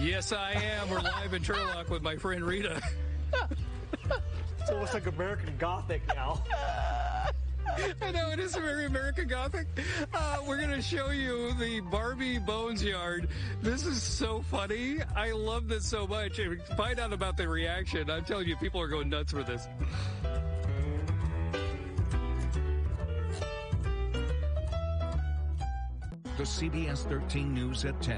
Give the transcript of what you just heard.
Yes, I am. We're live in Turlock with my friend Rita. It's almost like American Gothic now. I know it is very American Gothic. Uh, we're going to show you the Barbie Bones Yard. This is so funny. I love this so much. Find out about the reaction. I'm telling you, people are going nuts for this. The CBS 13 News at 10.